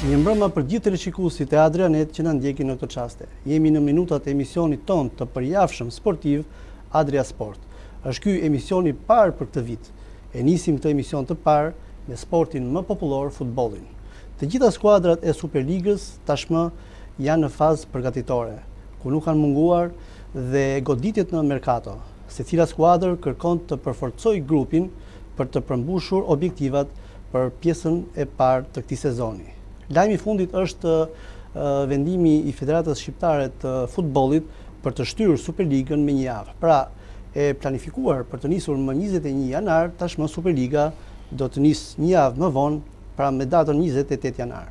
Mirëmbrëma për gjithë teleshikuesit e Adrianet që na ndjekin në këto çaste. Jemi në minutat e emisionit tonë të përjavshëm sportiv Adria Sport. Është ky emisioni i parë për këtë vit. E nisim këtë emision të parë me sportin më popullor, futbollin. Të gjitha skuadrat e Superligës tashmë janë në fazë përgatitore, ku nuk kanë munguar dhe goditjet në merkato. Secila skuadër kërkon të përforcojë grupin, për të përmbushur objektivat për pjesën e parë të këtij sezoni. Lajmi i fundit është vendimi i Federatës Shqiptare të Futbollit për të shtyrë Superligën me një javë. Pra, e planifikuar për të nisur më 21 janar, tashmë Superliga do të nisë një javë më vonë, pra me datën 28 janar.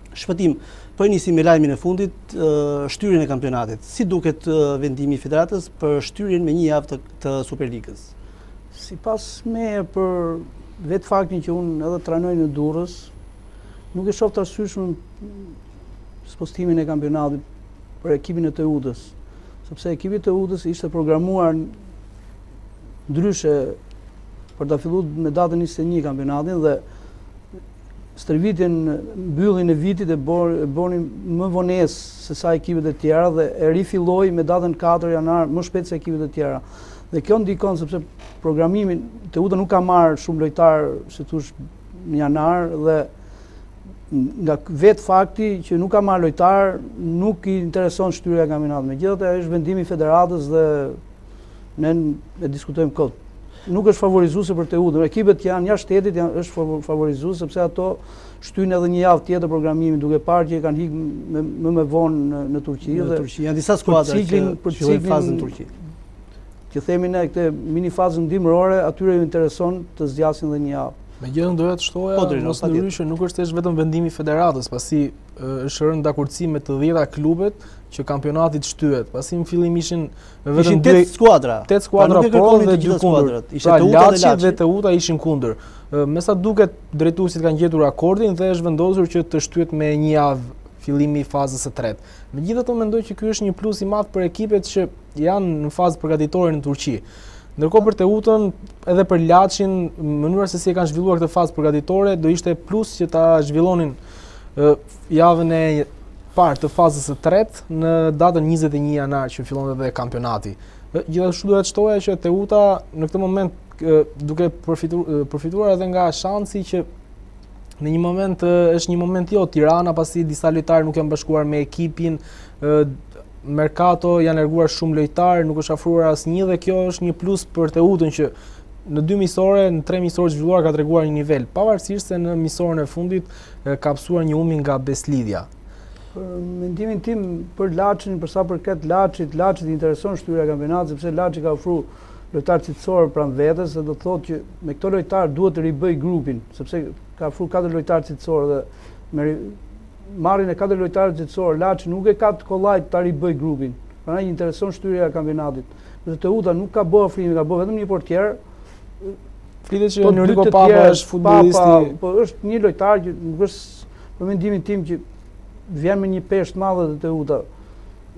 Shpëtim, po e nisim me lajmin e fundit, shtyrjen e kampionatit. Si duket vendimi i federatës për shtyrjen me një javë të Superligës? Sipas meje për vetë faktin që unë edhe trajnoj në Durrës, nuk e shoh të arsyeshëm spostimin e kampionatit për ekipin e Teutës, sepse ekipi i Teutës ishte programuar ndryshe për ta filluar me datën 21 kampionatin dhe stërvitjen në mbylljen e vitit e bëri me vonesë se sa ekipet e tjera dhe e rifilloi me datën 4 janar më shpejt se ekipet e tjera. Dhe kjo ndikon sepse programimi Teuta nuk ka marrë shumë lojtar, si të thuash, në janar dhe nga vetë fakti që nuk ka marrë lojtar, nuk i intereson shtyrja e kampionatit. Megjithatë, ai është vendim i federatës dhe Ne e diskutojmë këtë. Nuk është favorizuese për Teutën. Ekipet që janë jashtë shtetit janë është favorizues sepse ato shtyjnë edhe një javë tjetër programimin duke parë që kanë ikë më, më, me vonë në, Turqi në Turqi janë disa skuadra që po zhvillojnë fazën në Turqi. Që themi ne këtë mini fazën dimërore, atyre ju intereson të zgjasin dhe një javë. Megjithëse doja të shtoja, po, mos ndryshe, nuk është, është vetëm vendim i federatës, pasi është rënë dakord dhe me të gjitha klubet që kampionati të shtyhet, pasi në fillim ishin Ishin 8 skuadra. 8 pra, skuadra pro dhe 2 kundër. Pra Laçi dhe Teuta ishin kundër. Me sa duket drejtuesit kanë gjetur akordin dhe është vendosur që të shtyhet me një javë fillimi i fazës së tretë. Megjithatë unë mendoj që ky është një plus i madh për ekipet që janë në fazë përgatitore në Turqi. Ndërkohë për Teutën edhe për Laçin, mënyra se si e kanë zhvilluar këtë fazë përgatitore do ishte plus që ta zhvillonin Javën e parë të fazës së tretë në datën 21 janar që fillon edhe kampionati. Gjithashtu duhet të shtoja që Teuta në këtë moment duke përfituar përfituar edhe nga shansi që në një moment është një moment jo Tirana pasi disa lojtarë nuk janë bashkuar me ekipin, në merkato janë larguar shumë lojtarë, nuk është afruar asnjë dhe kjo është një plus për Teutën që në dy miqësore, në tre miqësore të zhvilluara ka treguar një nivel, pavarësisht se në miqësoren e fundit ka pësuar një humbje nga Beslidhja. Për mendimin tim për Laçin, për sa përket Laçit, Laçit i intereson shtyrja e kampionatit sepse Laçi ka afruar lojtarë cilësorë pranë vetes dhe do të thotë që me këto lojtarë duhet të ribëjë grupin, sepse ka afruar katër lojtarë cilësorë dhe me marrjen e katër lojtarëve cilësorë Laçi nuk e ka të kollajtë ta ribëjë grupin. Prandaj i intereson shtyrja e kampionatit. Dhe Teuta nuk ka bërë afrime, ka bërë vetëm një portier. Flitet që Enrico Papa është futbollisti. Po është një lojtar që nuk është për mendimin tim që vjen me një peshë të madhe te Teuta.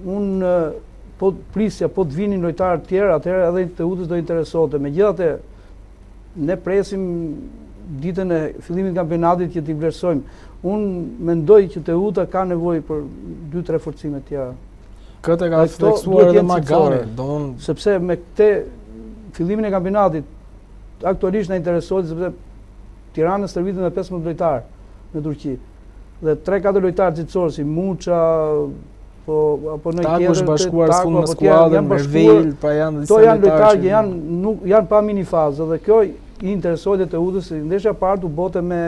Un po prisja, po të vinin lojtarë të tjerë, atëherë edhe Teutës do interesonte. Megjithatë ne presim ditën e fillimit të kampionatit që t'i vlerësojmë. Un mendoj që Teuta ka nevojë për dy tre forcime të tjera. Këtë e ka theksuar edhe Magani, don sepse me këtë fillimin e kampionatit aktualisht na intereson sepse Tirana stërvitet me 15 lojtarë në Turqi. Dhe 3-4 lojtarë cilësorë si Muça, po apo një tjetër, është bashkuar së fundmi skuadrës, me Vejl, pra janë disa lojtarë. To janë lojtarë që janë nuk janë pa mini fazë dhe kjo i interesoi dhe Teutës, ndeshja e parë të bëhej me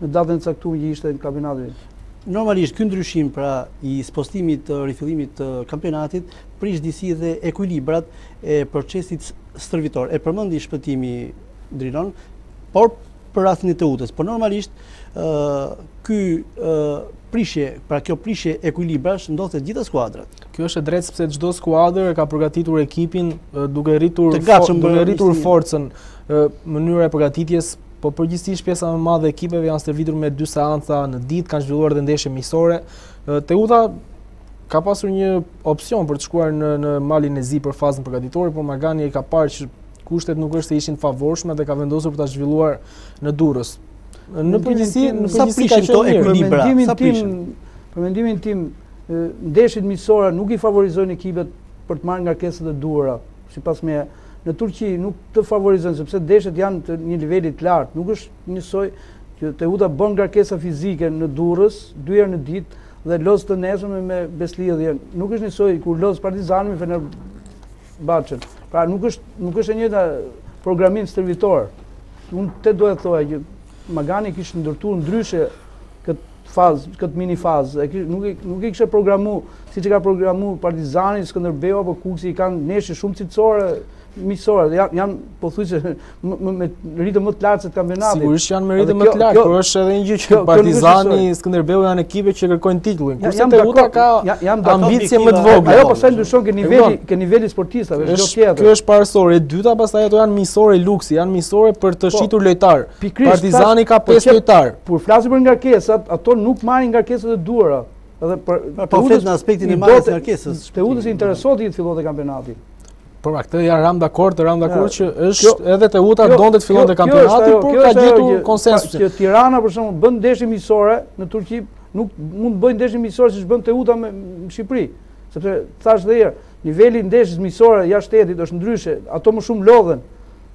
në datën e caktuar që ishte në kampionat. Normalisht ky ndryshim pra i spostimit të rifillimit të kampionatit prish disi dhe ekuilibrat e procesit stërvitor. E përmendi Shpëtimi Drilon, por për rastin e Teutës. Por normalisht ky prishje, pra kjo prishje ekuilibrash ndodh te gjitha skuadrat. Kjo është e drejtë sepse çdo skuadër e ka përgatitur ekipin duke rritur duke rritur forcën mënyra e përgatitjes Po përgjithësisht pjesa më e madhe e ekipeve janë stërvitur me dy seanca në ditë, kanë zhvilluar dhe ndeshje miqësore. Teuta ka pasur një opsion për të shkuar në në Malin e Zi për fazën përgatitore, por Magani e ka parë që kushtet nuk është se ishin të favorshme dhe ka vendosur për ta zhvilluar në Durrës. Në përgjithësi, në sa prishin këto ekuilibra, sa prishin. Për mendimin tim, ndeshjet miqësore nuk i favorizojnë ekipet për të marrë ngarkesat e duhura, sipas meje. në Turqi nuk të favorizojnë, sepse ndeshjet janë të një niveli të lartë. Nuk është njësoj që Teuta bën ngarkesa fizike në Durrës, dy herë në ditë, dhe loz të nesërmen me Besëlidhjen. Nuk është njësoj kur loz Partizani me Fenerbahçen. Pra nuk është, nuk është i njëjti programim stërvitor. Unë do të thoja që Magani kish ndërtu ndryshe këtë fazë, këtë mini fazë, e kish, nuk, i, nuk i kishte programu, siç i ka programu Partizani, Skënderbeu, apo Kukësi, i kanë ndeshje shumë cilësore, miqësore, dhe janë, janë pothuajse me, me ritëm më të lartë se të kampionatit. Sigurisht janë me ritëm më të lartë, por është edhe një gjë që Partizani, Skënderbeu janë ekipe që kërkojnë titullin. Kurse Teuta ka ambicje më të vogla. Ajo pastaj ndryshon ke niveli, ke niveli sportistave, çdo tjetër. Kjo është parësore, e dyta pastaj ato janë miqësore luksi, janë miqësore për të po, shitur lojtarë. Partizani ka 5 po lojtarë. Kur flasim për ngarkesat, ato nuk marrin ngarkesat e duhura. Edhe për po pra flet në aspektin e marrjes së ngarkesës. Teutës i interesonte të fillonte kampionati. Por pra këtë ja ramë dakord, ramë dakord që është edhe Teuta jo, donte të fillonte kampionati, por ka gjetur konsensus. Që Tirana për shembull bën ndeshje miqësore në Turqi, nuk mund të bëjë ndeshje miqësore siç bën Teuta me në Shqipëri, sepse thashë dhe herë, niveli i ndeshjeve miqësore jashtë shtetit është ndryshe, ato më shumë lodhen.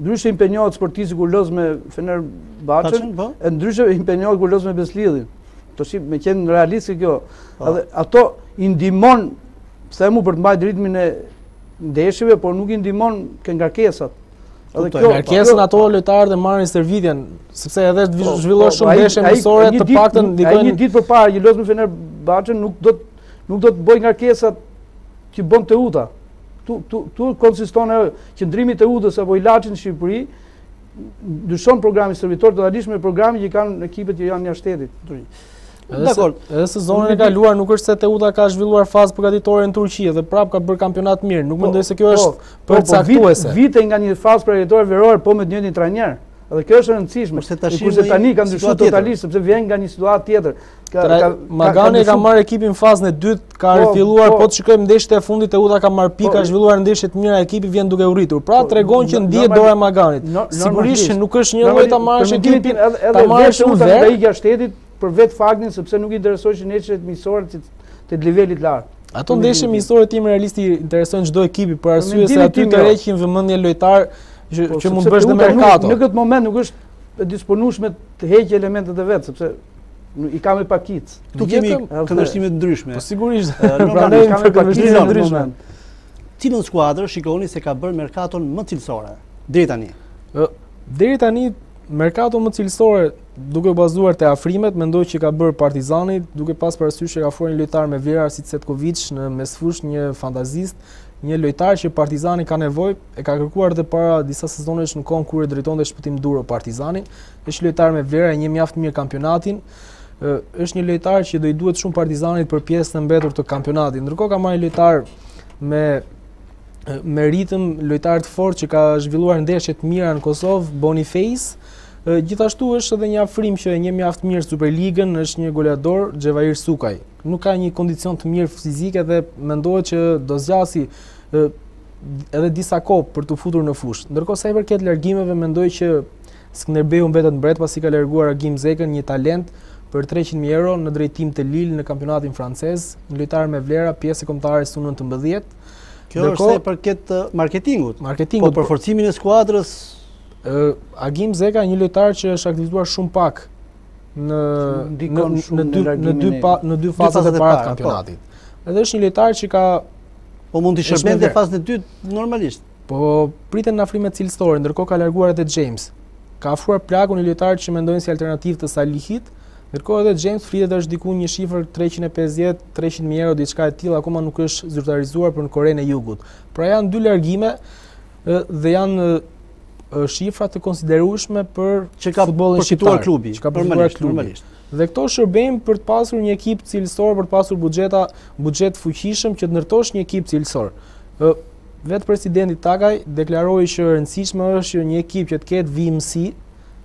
Ndryshe impenjohet sportisti kur loz me Fenerbahçen, po. e ndryshe impenjohet kur loz me Besëlidhjen. Të shqip, me qenë realistë kjo. Po. Edhe ato i ndihmon, pse mu për të mbajt ritmin e ndeshjeve, por nuk i ndihmon ke ngarkesat. Edhe po, kjo, ngarkesën ato lojtarë e marrin stërvitjen, sepse edhe të po, zhvillohet shumë ndeshje miqësore, të paktën ndikojnë... Një ditë përpara, një lojë me Fenerbahçen nuk do të bëjë ngarkesat Që bën Teuta. Këtu këtu këtu konsiston ajo qëndrimi i Teutës apo i Laçit në Shqipëri ndryshon programi stërvitor totalisht me programin që kanë ekipet që janë jashtë shtetit. Dakord. Edhe sezonin e kaluar nuk është se Teuta ka zhvilluar fazë përgatitore në Turqi dhe prap ka bërë kampionat mirë. Nuk po, mendoj se kjo po, është po, përcaktuese. Vinte nga një fazë përgatitore verore po me të njëjtin trajner. Edhe kjo është e rëndësishme. Kurse tani ka ndryshuar totalisht sepse vjen nga një situatë tjetër. Magani ka marrë ekipin fazën e dytë, ka po, rifilluar, po, po të shikojmë ndeshjet e fundit Teuta ka marrë pikë, po, ka zhvilluar ndeshje të mira, ekipi vjen duke u rritur. Pra, po, tregon që ndihet dora e Maganit. Sigurisht që nuk është njëlloj ta marrësh ekipin, ta marrësh në verë. Edhe dhe shtetit për vetë faktin, sepse nuk i interesojnë që ndeshjet miqësore të të nivelit lartë. Ato ndeshje miqësore të jemi realistë i interesojnë çdo ekipi, për arsye se aty tërheqin vëmendje lojtarë që mund bësh në merkato. Në këtë moment nuk është disponueshme të heqë elementet e vet, sepse i ka me pakicë. Këtu kemi këndvështrime të ndryshme. Po sigurisht, nuk kam e pakit të ndryshme. Cilën skuadrë shikoni se ka bërë merkaton më cilësore? Deri tani. Deri tani, merkaton më cilësore, duke u bazuar te afrimet, mendoj që ka bërë Partizani, duke pas parasysh që ka afruar një lojtar me vlera si Cetkoviç në mesfushë një fantazist, një lojtar që Partizani ka nevojë, e ka kërkuar dhe para disa sezonesh në kohën kur e drejtonte Shpëtim Duro Partizanin, Është lojtar me vlera, e njeh mjaft mirë kampionatin. Është një lojtar që do i duhet shumë Partizanit për pjesën e mbetur të kampionatit. Ndërkohë ka marrë lojtar me me ritëm lojtar të fortë që ka zhvilluar ndeshje të mira në Kosovë, Boniface. Gjithashtu është edhe një afrim që e njeh mjaft mirë Superligën, është një goleador Xhevahir Sukaj. Nuk ka një kondicion të mirë fizik dhe mendohet që do zgjasë edhe disa kohë për t'u futur në fushë. Ndërkohë sa i përket largimeve, mendoj që Skënderbeu mbetet mbret pasi ka larguar Agim Zekën, një talent, për treqind mijë euro në drejtim të Lille në kampionatin francez, një lojtar me vlera, pjesë e kombëtares u nëntëmbëdhjetë. Kjo është sa i përket merkatos. Merkatos. Po për forcimin e skuadrës Agim Zeka një lojtar që është aktivizuar shumë pak në në në dy në dy pa, në dy fazat e para të po. kampionatit. Edhe është një lojtar që ka po mund të shërbente fazën e dytë normalisht. Po priten afrime cilësore, ndërkohë ka larguar edhe James. Ka afruar Plakun, një lojtar që mendojnë si alternativë të Salihit, ndërkohë edhe James flitet është diku një shifër 350-300 mijë euro diçka e tillë akoma nuk është zyrtarizuar për në Korenë e Jugut. Pra janë dy largime dhe janë shifra të konsiderueshme për që ka futbollin shqiptar, klubi, që ka përfituar klubi. Normalisht. Dhe këto shërbejnë për të pasur një ekip cilësor, për të pasur buxheta, buxhet të fuqishëm që të ndërtosh një ekip cilësor. Vetë presidenti Takaj deklaroi që e rëndësishme është që një ekip që të ketë vijimësi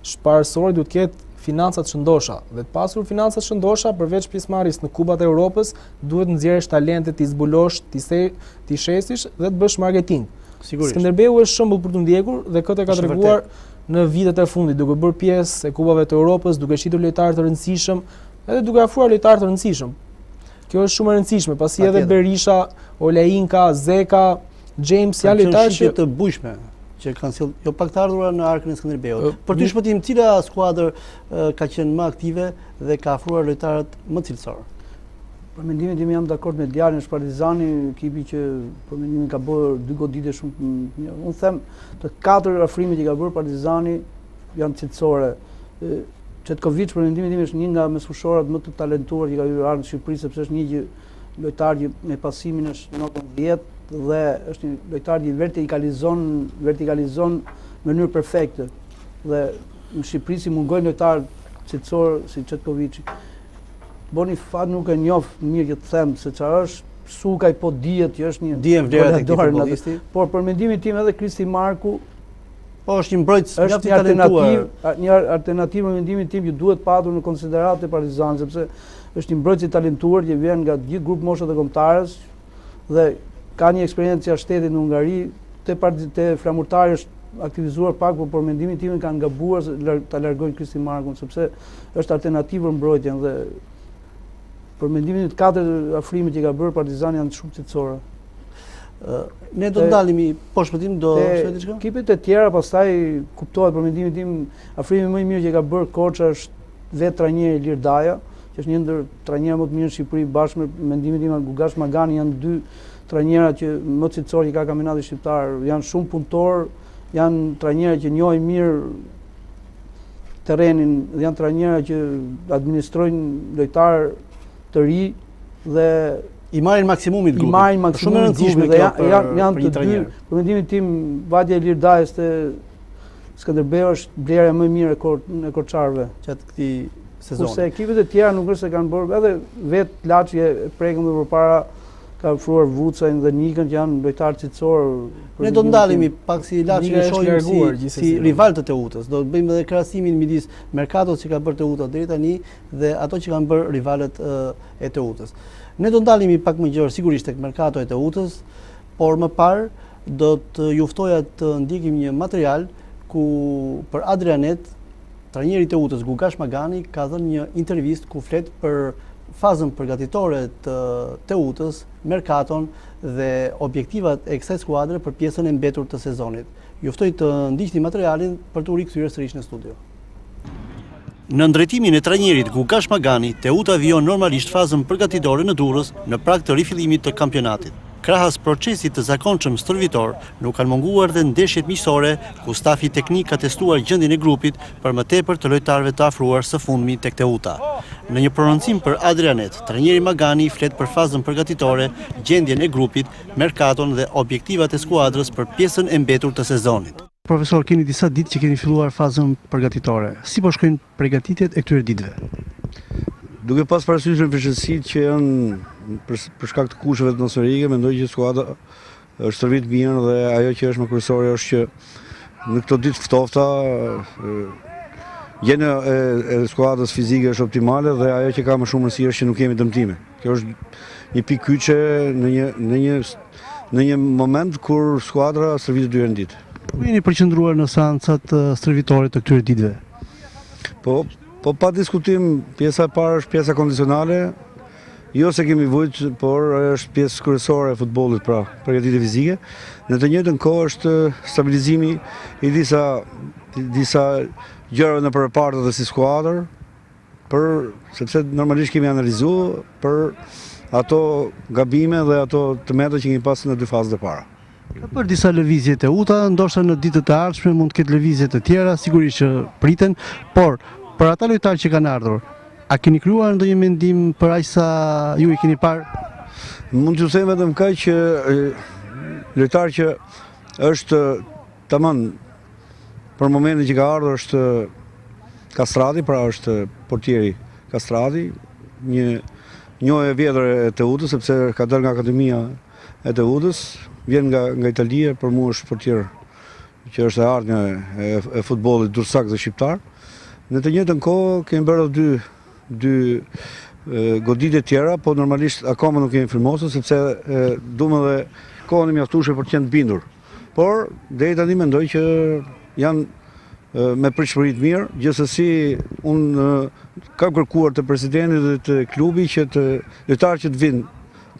shpërthyese duhet të ketë financa të shëndosha dhe për të pasur financa të shëndosha përveç pjesëmarrjes në Kupat e Europës duhet të nxjerrësh talente, t'i zbulosh, t'i shesish dhe të bësh marketing. Sigurisht. Skënderbeu është shembull për të ndjekur dhe këtë e ka treguar në vitet e fundit, duke bërë pjesë e Kupave të Europës, duke shitur lojtarë të rëndësishëm, edhe duke afruar lojtarë të rëndësishëm. Kjo është shumë e rëndësishme, pasi edhe Berisha, Olayinka, Zeka, James, janë lojtarë shitje të bujshme që kanë sjellë jo pak të ardhura në arkën e Skënderbeut. Për ty Shpëtim cila skuadër ka qenë më aktive dhe ka afruar lojtarët më cilësorë? Për mendimin tim jam dakord me djalin, është Partizani, ekipi që për mendimin ka bërë dy goditje shumë. Unë them të katër afrimet që ka bërë Partizani Janë cilësore. Çetkoviç për mendimin tim është një nga mesfushorët më të talentuar që ka hyrë ardhur në Shqipëri sepse është një gjë lojtar që me pasimin është në 10 dhe është një lojtar që vertikalizon vertikalizon në mënyrë perfekte. Dhe në Shqipëri i mungojnë lojtarë cilësorë si Çetkoviç. Bonifat nuk e njoh mirë që të them se çfarë është Sukaj po dihet që është një dihen vlerat e këtij futbollisti, por për mendimin tim edhe Kristi Marku Po është një mbrojtës mjaft i talentuar. Një alternativë për mendimin tim që duhet patur në konsideratë te Partizani, sepse është një mbrojtës i talentuar që vjen nga gjithë grupmoshat e kombëtares dhe ka një eksperiencë jashtë shtetit në Hungari, te, te Flamurtari është aktivizuar pak, por për mendimin tim kanë gabuar të largojnë Kristi Markun, sepse është alternativë për mbrojtjen dhe Për mendimin tim të katër afrimet që ka bërë Partizani janë shumë cilësore. Ne do të ndalemi po Shpëtim do të thotë diçka. Ekipet e tjera pastaj kuptohet për mendimin tim afrimi më i mirë që ka bërë Korça është vetë trajneri Ilir Daja, që është një ndër trajnerët më të mirë në Shqipëri bashkë me mendimin tim Gugash Magani janë dy trajnerat që më cilësorë që ka kampionati shqiptar, janë shumë punëtorë, janë trajnerë që njohin mirë terrenin dhe janë trajnera që administrojnë lojtarë të rinj dhe i marrin maksimumin e grupit. I marrin maksimumin e grupit dhe janë janë të dy. Për mendimin tim, vajtja e Ilir Dajës te Skënderbeu është blerja më e mirë e kort e korçarëve gjatë këtij sezoni. Kurse ekipet e tjera nuk është se kanë bërë edhe vet Laçi e prekëm edhe përpara. Për ka afruar Vucajn dhe Nikën që janë lojtarë cilësorë. Ne do të ndalemi pak te Laçi të shohim si, si rival të Teutës. Do të bëjmë edhe krahasimin midis merkatos që ka bërë Teuta deri tani dhe asaj që kanë bërë rivalët e Teutës. Ne do të ndalemi pak më gjerë sigurisht tek merkato e Teutës, por më parë do t'ju ftoja të ndjekim një material ku për Adrianet Trajneri i Teutës, Gugash Magani, ka dhënë një intervistë ku flet për fazën përgatitore të Teutës, merkaton dhe objektivat e kësaj skuadre për pjesën e mbetur të sezonit. Ju ftoj të ndiqni materialin për t'u rikthyer sërish në studio. Nën drejtimin e trajnerit Gugash Magani, Teuta vijon normalisht fazën përgatitore në Durrës në prag të rifillimit të kampionatit. Krahas procesit të zakonshëm stërvitor, nuk kanë munguar dhe ndeshjet miqësore, ku stafi teknik ka testuar gjendjen e grupit, për më tepër të lojtarëve të afruar së fundmi tek Teuta. Në një prononcim për Adrianet, trajneri Magani flet për fazën përgatitore, gjendjen e grupit, merkaton dhe objektivat e skuadrës për pjesën e mbetur të sezonit. Profesor, keni disa ditë që keni filluar fazën përgatitore. Si po shkojnë Përgatitjet e këtyre ditëve. Duke pas parasysh vështirësitë që janë për shkak të kushteve atmosferike, mendoj që skuadra është stërvit mirë dhe ajo që është më kryesore është që në këto ditë të ftohta gjendja e skuadrës fizike është optimale dhe ajo që ka më shumë rëndësi është që nuk kemi dëmtime. Kjo është një pikë kyçe në një në një në një moment kur skuadra stërvitet dy herë në ditë. Ku jeni përqendruar në seancat stërvitore të këtyre ditëve? Po, po pa diskutim, pjesa e parë është pjesa kondicionale. Jo se kemi vujt, por është pjesë kryesore e futbollit, pra, përgatitje fizike. Në të njëjtën kohë është stabilizimi i disa disa gjërave nëpër reparte dhe si skuadër, Për, sepse normalisht kemi analizu për ato gabime dhe ato të meta që kemi pasë në dy fazët e para. Pas disa lëvizjeve te Teuta, ndoshta në ditët e ardhshme mund të ketë lëvizje të tjera, sigurisht që priten, por për ata lojtarë që kanë ardhur, a keni krijuar ndonjë mendim për aq sa ju i keni parë? Mund t'ju them vetëm kaq që lojtar që është tamam Për momentin që ka ardhur është Kastrati, pra është portieri Kastrati, një njohje e vjetër e Teutës, sepse ka dalë nga akademia e Teutës, vjen nga nga Italia, për mua është portier që është e ardhmja e, e futbollit dursak dhe shqiptar. Në të njëjtën kohë kemi bërë dy dy goditje të tjera, po normalisht akoma nuk kemi firmosur sepse duam edhe kohën e mjaftueshme për të qenë bindur. Por, deri tani mendoj që janë me pritshmëri të mirë, gjithsesi unë kam kërkuar te presidenti dhe te klubi që të lojtarë që të vinë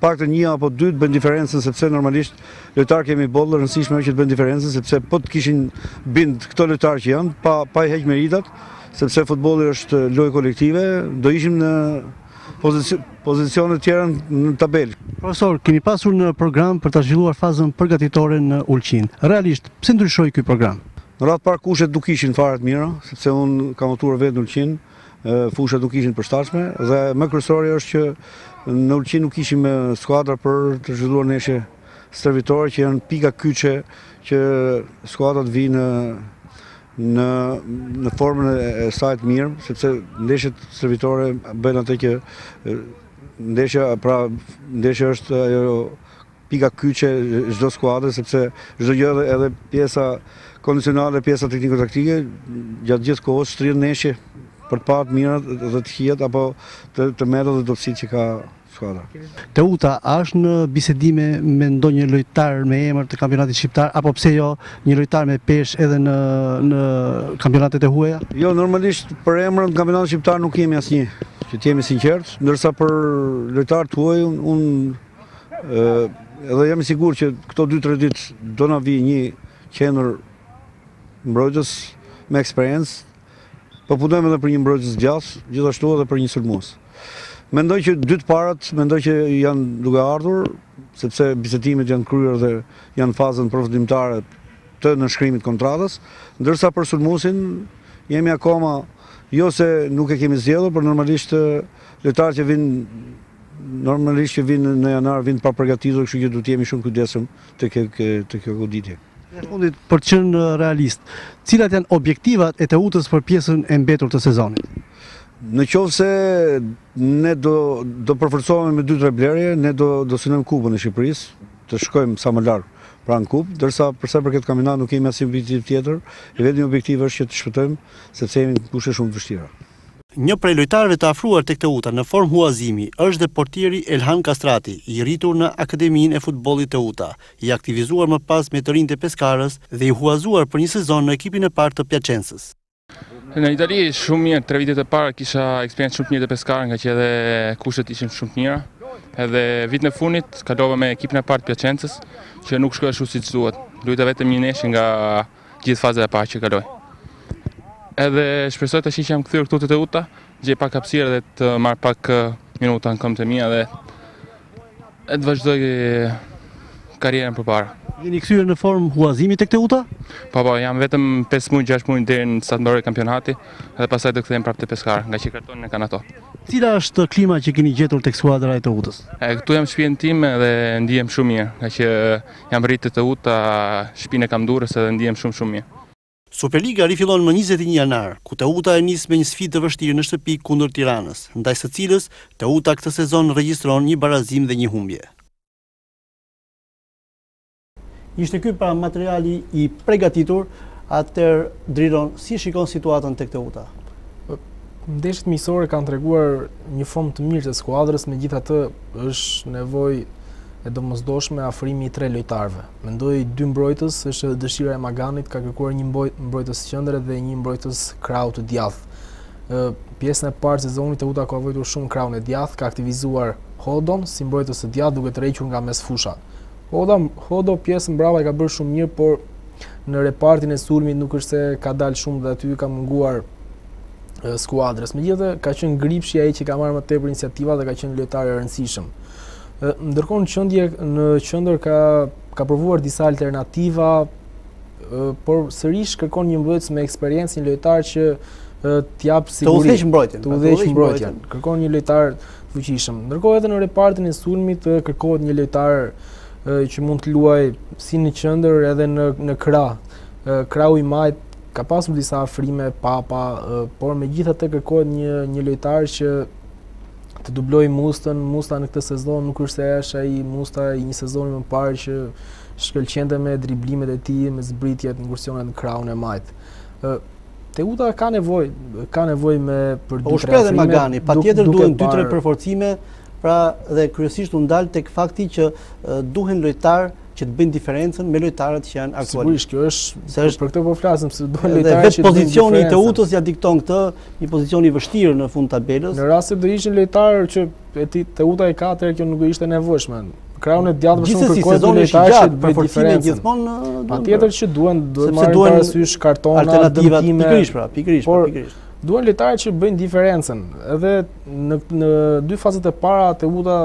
pak të një apo dy të bëjnë diferencën, sepse normalisht lojtarë kemi boll, rëndësishme që të bëjnë diferencën, sepse po të kishin bind këto lojtarë që janë, pa, pa i heqë meritat, sepse futboli është lojë kolektive, do ishim në pozicione të tjera në tabelë. Profesor, keni pasur në program për ta zhvilluar fazën përgatitore në Ulqin. Realisht, pse ndryshoi ky program? Në radhë të parë kushtet nuk ishin fare të mira, sepse unë kam udhëtuar vetë në Ulqin, fushat nuk ishin të përshtatshme dhe më kryesorja është që në Ulqin nuk kishim skuadra për të zhvilluar ndeshje stërvitore që janë pika kyçe që skuadrat vijnë në në formën e saj të mirë, sepse ndeshjet stërvitore bëjnë atë që ndeshja pra ndeshja është ajo pika kyçe çdo skuadre sepse çdo gjë edhe, edhe pjesa kondicionale, pjesa tekniko-taktike gjatë gjithë kohës shtrihen ndeshje për të parë të mirat dhe të këqijat apo të, të metat dhe dobësitë që ka Teuta, a është në bisedime me ndonjë lojtar me emër të kampionatit shqiptar apo pse jo një lojtar me peshë edhe në në kampionatet e huaja? Jo, normalisht për emër në kampionatin shqiptar nuk kemi asnjë, që të jemi të sinqertë, ndërsa për lojtarë të huaj unë, unë edhe jam i sigurt që këto 2-3 ditë do na vijë një qendër mbrojtës me eksperiencë. Po punojmë edhe për një mbrojtës të djathtë, gjithashtu edhe për një sulmues. Mendoj që dy të parët, mendoj që janë duke ardhur, sepse bisedimet janë kryer dhe janë në fazën përfundimtare të nënshkrimit të kontratës, ndërsa për sulmuesin jemi akoma, jo se nuk e kemi zgjedhur, por normalisht lojtarët që vijnë, normalisht që vijnë në janar, vijnë të pa përgatitur, kështu që du të jemi shumë të kujdesshëm te kjo goditje. Në fund, për të qenë realist, cilat janë objektivat e Teutës për pjesën e mbetur të sezonit? Në qoftë se ne do përforcohemi me 2-3 blerje, ne do synojmë kupën e Shqipërisë, të shkojmë sa më larg pra në kupë, ndërsa për sa i përket kampionatit nuk kemi asnjë objektiv tjetër, i vetmi objektiv është që të shpëtojmë, sepse jemi në kushte shumë të vështira. Një prej lojtarëve të afruar tek Teuta në formë huazimi është dhe portieri Elhan Kastrati, i rritur në Akademinë e Futbollit Teuta, i aktivizuar më pas me të rinjtë e Peskarës dhe i huazuar për një sezon në ekipin e parë të Piacensës. Në Itali shumë mirë, tre vitet e para kisha eksperiencë shumë të mirë te Peskara, ngaqë edhe kushtet ishin shumë të mira. Edhe vitin e fundit kalova me ekipin e parë të Piacensës, që nuk shkoi ashtu siç duhet. Luajta vetëm një ndeshje nga gjithë faza e parë që kaloi. Edhe shpresoj tashi që jam kthyer këtu te Teuta, të gjej pak hapësirë dhe të marr pak minuta në këmbët e mia edhe të vazhdoj karrierën përpara. Jeni kthyer në formë huazimi tek Teuta? Po, po, jam vetëm 5 muaj, 6 muaj deri sa të mbarojë kampionati dhe pastaj do kthehem prapë te Peskara, ngaqë kartonin e kanë ato. Cila është klima që keni gjetur te skuadra e Teutës? Këtu jam n'shpinë time dhe ndihem shumë mirë, ngaqë Jam rritë te Teuta, shpinë e kam Durrës edhe ndihem shumë shumë mirë. Superliga rifillon më njëzet e një janar, ku Teuta e nis me një sfidë të vështirë në shtëpi kundër Tiranës, ndaj së cilës Teuta këtë sezon regjistron një barazim dhe një humbje. Ishte ky pra materiali i pregatitur, atëherë Driron, si e shikon situatën tek Teuta? Ndeshjet miqësore kanë treguar një formë të mirë të skuadrës, megjithatë është nevojë e domosdoshme afrimi i tre lojtarëve. Mendoj dy mbrojtës, është edhe dëshira e Maganit, ka kërkuar një mbrojtës qendre dhe një mbrojtës krahu të djathtë. Pjesën e parë të sezonit Teuta ka vuajtur shumë krahun e djathtë, ka aktivizuar Hodon si mbrojtës të djathtë duke e tërhequr nga mesfusha. Hodo, Hodo pjesën mbrapa e ka bërë shumë mirë, por në repartin e sulmit nuk është se ka dalë shumë dhe aty i ka munguar skuadrës. Megjithatë, ka qenë Gripshi ai që ka marrë më tepër iniciativa dhe ka qenë lojtar i rëndësishëm. Ndërkohë në qendje në qendër ka ka provuar disa alternativa, por sërish kërkon një mbrojtës me eksperiencë, një lojtar që të japë siguri. Të udhëheqë mbrojtjen. Të udhëheqë mbrojtjen. Kërkon një lojtar të fuqishëm. Ndërkohë edhe në repartin e sulmit kërkohet një lojtar që mund të luajë si në qendër edhe në në krah. Krahu i majtë Ka pasur disa afrime, Papa, por megjithatë kërkohet një një lojtar që të dublojë Mustën. Musta në këtë sezon nuk është se është ai Musta i një sezoni më parë që shkëlqente me driblimet e tij, me zbritjet, inkursionet në krahun e majtë. Teuta ka nevojë, ka nevojë me për dy tre afrime. Magani, patjetër duhen dy tre përforcime, pra dhe kryesisht u ndal tek fakti që duhen lojtar që të bëjnë diferencën me lojtarët që janë aktualisht. Sigurisht, kjo është, është për këtë po flasim, se duhen lojtarë që të bëjnë diferencën. Pozicioni i Teutës ia dikton këtë, një pozicion i vështirë në fund të tabelës. Në rast se do ishin lojtarë që e ti Teuta e ka atëherë kjo nuk ishte e nevojshme. Krahun e djathtë për shembull kërkohet lojtar që të bëjnë diferencën. Patjetër që duhen, duhen marrë parasysh kartonë, dëmtime. Pikërisht, pra, pikërisht, pra, pikërisht. Duhen lojtarë që bëjnë diferencën. Edhe në dy fazët e para, Teuta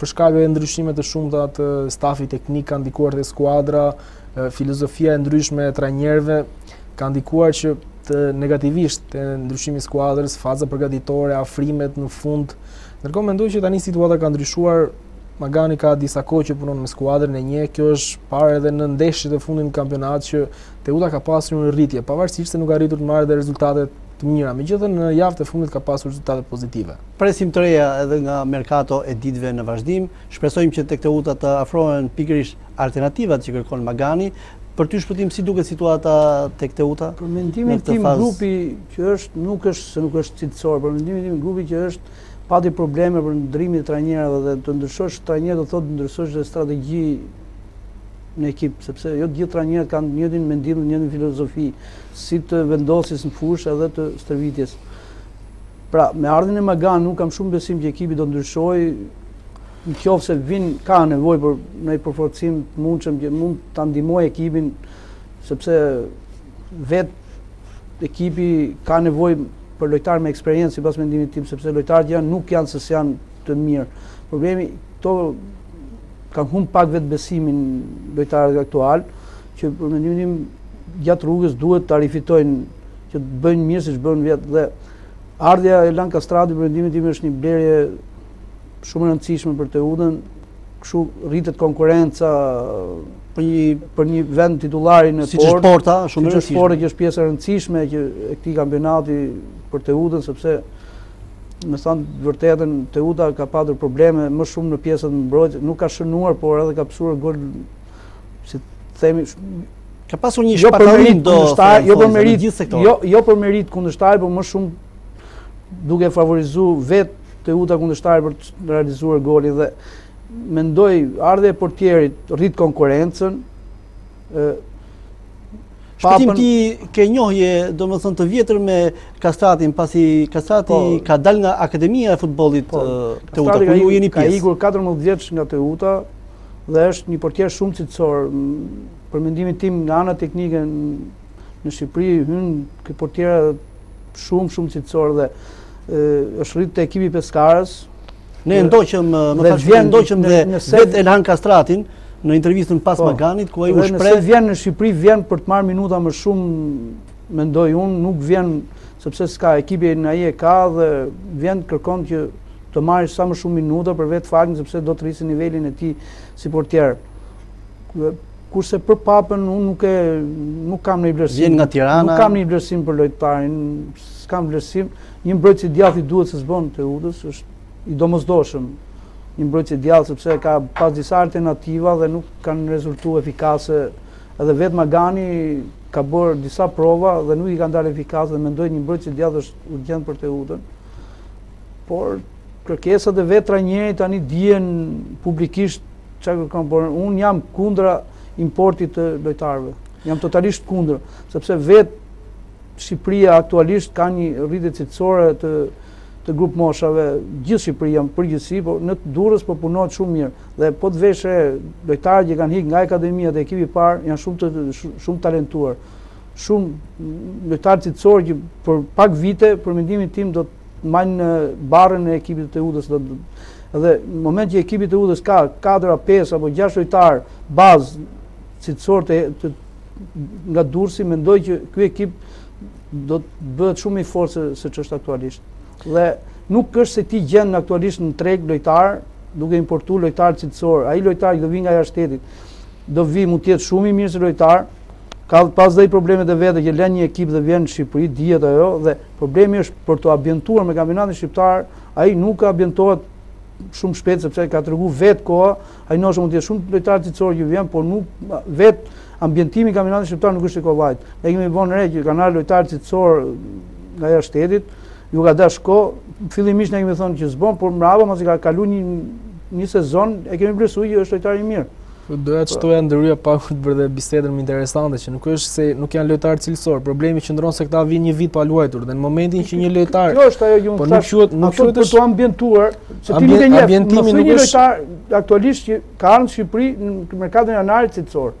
Për shkak e ndryshime të shumta të stafit teknik kanë ndikuar te skuadra, filozofia e ndryshme e trajnerëve kanë ndikuar që të negativisht te ndryshimi i skuadrës, faza përgatitore, afrimet në fund. Ndërkohë mendoj që tani situata ka ndryshuar Magani ka disa kohë që punon me skuadrën e njeh, kjo është parë edhe në ndeshjet e fundit në kampionat që Teuta ka pasur një rritje, pavarësisht se nuk ka arritur të marrë dhe rezultate të mira, megjithëse edhe në javët e fundit ka pasur rezultate pozitive. Presim të reja edhe nga merkato e ditëve në vazhdim. Shpresojmë që tek Teuta të afrohen pikërisht alternativat që kërkon Magani. Për ty Shpëtim, si duket situata tek Teuta? Për mendimin tim, grupi që është nuk është se nuk është cilësor, për mendimin tim grupi që është pati probleme për ndërrimin e trajnerëve dhe të ndryshosh trajner do të thotë të ndryshosh dhe strategji në ekip, sepse jo të gjithë trajnerët kanë të njëjtin mendim dhe të njëjtën filozofi, si të vendosjes në fushë edhe të stërvitjes. Pra, me ardhjen e Maganit kam shumë besim që ekipi do ndryshojë. Në qoftë se vin ka nevojë për një përforcim të mundshëm që mund ta ndihmojë ekipin sepse vet ekipi ka nevojë për lojtarë me eksperiencë sipas mendimit tim sepse lojtarët janë nuk janë se s'janë të mirë. Problemi ato kanë humb pak vetëbesimin lojtarët aktualë që për mendimin tim gjatë rrugës duhet ta rifitojnë që të bëjnë mirë siç bënë vjet dhe ardhja e Elhan Kastratit për mendimin tim është një blerje shumë e rëndësishme për Teutën. Kështu rritet konkurrenca për një për një vend titullari në si portë. Siç porta, shumë e rëndësishme. Porta që është pjesë e rëndësishme e këtij kampionati për Teutën sepse me thënë të vërtetën Teuta ka patur probleme më shumë në pjesën mbrojtëse, nuk ka shënuar, por edhe ka pësuar gol si të themi, ka pasur një jo për meritë do të jo për meritë gjithë sektorin. Jo, jo për meritë të kundërshtarit, por më shumë duke favorizuar vetë Teuta kundërshtarin për të realizuar golin dhe mendoj ardhja e portierit rrit konkurrencën, Shpëtim ti ke njohje, domethënë, të vjetër me Kastratin, pasi Kastrati po. ka dalë nga Akademia e Futbollit po. Teuta, ku ju jeni pjesë. Ka ikur 14 vjeç nga Teuta, dhe është një portier shumë cilësor. Për mendimin tim nga ana teknike në Shqipëri hyn te portierat shumë shumë cilësor dhe është rrit te ekipi i Peskarës. Ne e ndoqëm, ndoqëm dhe vet Elhan Kastratin në intervistën pas po, Maganit ku ai u shpreh. Nëse vjen në Shqipëri vjen për të marrë minuta më shumë mendoj unë nuk vjen sepse s'ka ekipi në ai e ka dhe vjen kërkon që të marrë sa më shumë minuta për vetë faktin sepse do të rrisë nivelin e tij si portier. Kurse për Papën unë nuk e nuk kam një vlerësim. Vjen nga Tirana. Nuk kam një vlerësim për lojtarin, s'kam vlerësim. Një mbrojtës i djathtë i duhet sezon Teutës, është i domosdoshëm. Një mbrojtës i djathtë sepse ka pas disa alternativa dhe nuk kanë rezultu efikase Edhe vetë Magani ka bërë disa prova dhe nuk i kanë dalë efikase dhe mendoj një mbrojtës i djathtë është urgjent për Teutën. Por kërkesat e vetë trajnerit tani dihen publikisht çka kërkon, por unë jam kundra importit të lojtarëve. Jam totalisht kundër, sepse vetë Shqipëria aktualisht ka një rritje cilësore të të grupmoshave, gjithë Shqipëria në përgjithësi, por në Durrës po punohet shumë mirë. Dhe po të vësh re lojtarët që kanë ik nga akademia te ekipi i parë, janë shumë të talentuar. Shumë lojtarë cilësorë që për pak vite për mendimin tim do të marrin barrën e ekipit të Teutës dhe në moment që ekipi i Teutës ka 4 apo 5 apo 6 lojtarë bazë cilësorë të, të nga Durrësi mendoj që ky ekip do të bëhet shumë i fortë se ç'është aktualisht. Dhe nuk është se ti gjen aktualisht në treg lojtar duke importu lojtar cilësor. Ai lojtar që do vijë nga jashtë shtetit, do vijë mund të jetë shumë i mirë si lojtar, ka pas dhe ai problemet e veta që len një ekip dhe vjen në Shqipëri, dihet ajo, dhe problemi është për t'u ambientuar me kampionatin shqiptar, ai nuk ambientohet shumë shpejt sepse e ka tregu vet koha, ai ndoshta mund të jetë shumë lojtar cilësor që vjen, por nuk vet ambientimi i kampionatit shqiptar nuk është i kollajt. Ne kemi vën re që kanë ardhur lojtarë cilësor nga jashtë shtetit, u ka dash kohë, fillimisht ne kemi thënë që s'bon, por mbrapa mbasi ka kalu një, një sezon, e kemi vlerësu që është lojtar i mirë. Po doja të shtoja ndërhyja pak për ta bërë dhe bisedën më interesante që nuk është se nuk janë lojtarë cilësor, problemi qëndron se këta vinë një vit pa luajtur dhe në momentin që një lojtar Kjo është ajo që unë thashë. Po nuk quhet nuk quhet për t'u ambientuar, se ti nuk e njeh. Ambientimi nuk është një lojtar aktualisht që ka ardhur në Shqipëri në merkaton e janarit cilësor.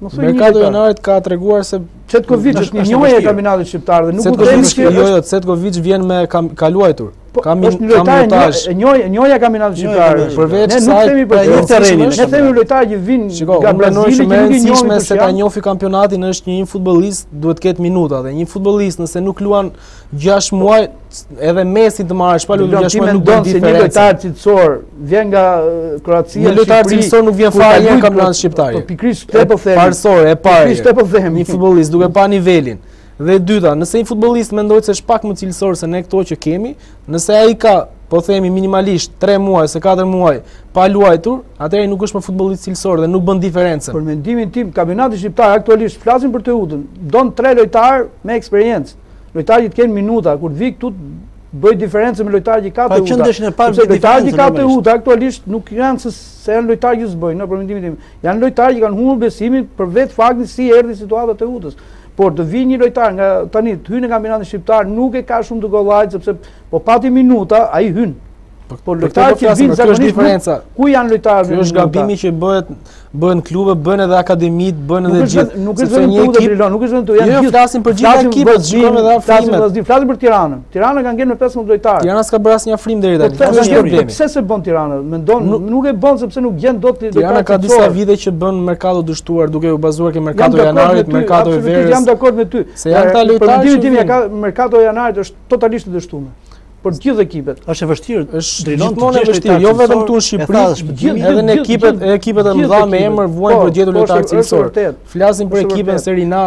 Merkato e janarit ka treguar se Cetkovic është një njohës i kampionatit shqiptar dhe nuk u them se jo jo Cetkovic vjen me, ka luajtur. Po, kam një, kam lojtar njohës i, njohës i kampionatit shqiptar. Përveç se ai themi për një terren. Ne themi lojtarë që vin nga Brazili që nuk i njohim, me se ta njohë kampionatin është një futbollist duhet të ketë minuta dhe një futbollist nëse nuk luan 6 muaj edhe mesin të marrë, shpallu në gjashme nuk bën diferenca. Një lojtar cilësor, vjen nga Kroacia, Shqipëri... Një lojtar cilësor nuk vjen fare në kampionat shqiptar. Po pikërisht të po themi. Parësore, e parë. Pikërisht të po themi. Një futbollist, duke pa nivelin. Dhe dyta, nëse një futbollist mendoj se është pak më cilësor se ne këto që kemi, nëse ai ka, po themi minimalisht, 3 muaj, ose 4 muaj, pa luajtur, atëherë nuk është më futbollist cilësor dhe nuk bën diferencën. Për mendimin tim, kampionati shqiptar aktualisht flasim për Teutën. Don tre lojtarë me eksperiencë. Lojtarë të kenë minuta, kur të vijë këtu të bëjë diferencë me lojtarët që ka Teuta. Sepse lojtarët që ka Teuta, aktualisht nuk janë se, se janë lojtarë që s'bëjnë, në për mendimin tim. Janë lojtarë që kanë humbur besimin për vetë faktin si erdhi situata te Teutës. Por të vijë një lojtar nga tani të hyjë në kampionatin shqiptar nuk e ka shumë të kollaj sepse po pati minuta, ai hyn. Po, po lojtarët që vijnë zakonisht ku janë lojtarët? Ky është gabimi që bëhet bëhen klube, bëhen edhe akademitë, bëhen edhe gjithë. Nuk është vetëm Teuta Drilon, nuk është vetëm Teuta. Jo, jo flasim për gjithë ekipet, shikojmë edhe afrimet. Flasim, flasim për Tiranën. Tirana ka ngel me 15 lojtarë. Tirana s'ka bërë asnjë afrim deri tani. Po është problemi. Pse s'e bën Tirana? Mendon nuk e bën sepse nuk gjen dot lojtarë. Tirana ka disa vite që bën merkato të dështuar duke u bazuar ke merkato janarit, merkato e verës. Jam dakord me ty. Se janë këta lojtarë. Për mendimin tim ja ka merkato janarit është totalisht e dështuar. për gjithë ekipet. Është e vështirë. Është gjithmonë e vështirë, jo vetëm këtu në Shqipëri, është gjithë edhe në ekipet, edhe ekipet e mëdha me emër vuajnë për gjetur lojtarë cilësor. Flasim për ekipet Serie A,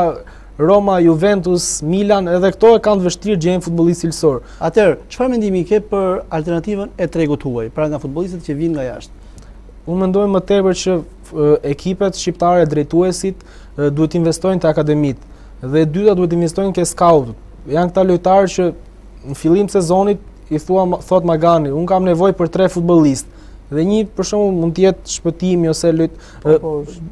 Roma, Juventus, Milan, edhe këto e kanë vështirë gjejnë futbollist cilësor. Atëherë, çfarë mendimi ke për alternativën e tregut të huaj, pra nga futbollistët që vijnë nga jashtë? Unë mendoj më tepër që ekipet shqiptare drejtuesit duhet të investojnë te akademitë dhe e dyta duhet të investojnë ke scout. Janë këta lojtarë që në fillim sezonit i thua thot Magani, un kam nevojë për tre futbollistë dhe një për shembull mund të jetë Shpëtimi ose lut po, po,